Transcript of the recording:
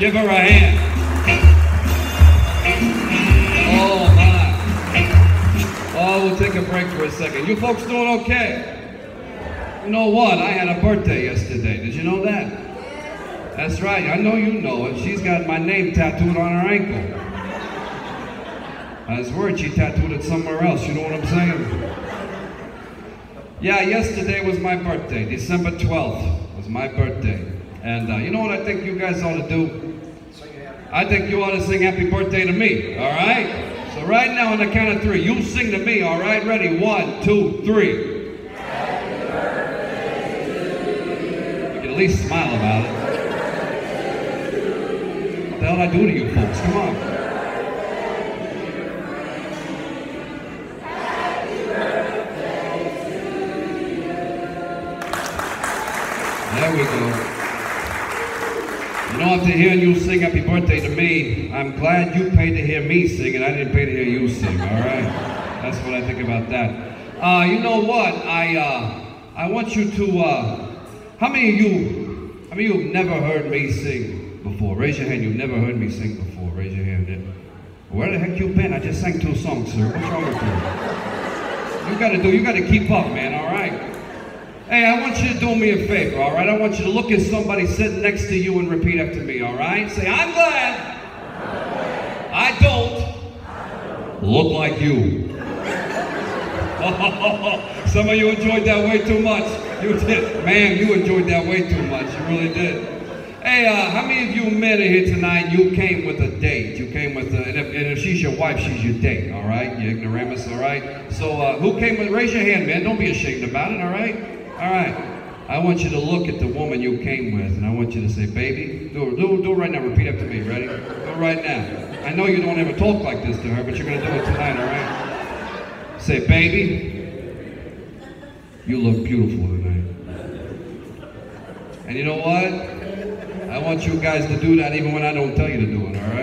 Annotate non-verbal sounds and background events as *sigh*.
Give her a hand. Oh, my. Oh, we'll take a break for a second. You folks doing okay? You know what? I had a birthday yesterday. Did you know that? That's right. I know you know it. She's got my name tattooed on her ankle. That's word. She tattooed it somewhere else. You know what I'm saying? Yeah, yesterday was my birthday. December 12th was my birthday. And uh, you know what I think you guys ought to do? I think you ought to sing happy birthday to me, all right? So right now on the count of three, you sing to me, all right? Ready? One, two, three. You can at least smile about it. What the hell I do to you folks? Come on. There we go. After hearing you sing happy birthday to me, I'm glad you paid to hear me sing and I didn't pay to hear you sing, all right? That's what I think about that. Uh, you know what? I, uh, I want you to, uh, how many of you, how many of you have never heard me sing before? Raise your hand, you've never heard me sing before. Raise your hand. Where the heck you been? I just sang two songs, sir. What's wrong with you? You gotta do, you gotta keep up, man, all right? Hey, I want you to do me a favor, all right? I want you to look at somebody sitting next to you and repeat after me, all right? Say, I'm glad I don't look like you. *laughs* Some of you enjoyed that way too much. You did. Man, you enjoyed that way too much. You really did. Hey, uh, how many of you men are here tonight? You came with a date. You came with a, and if, and if she's your wife, she's your date, all right? You ignoramus, all right? So uh, who came with, raise your hand, man. Don't be ashamed about it, all right? All right. I want you to look at the woman you came with, and I want you to say, baby, do, do, do it right now. Repeat after me. Ready? Do it right now. I know you don't ever talk like this to her, but you're going to do it tonight, all right? Say, baby, you look beautiful tonight. And you know what? I want you guys to do that even when I don't tell you to do it, all right?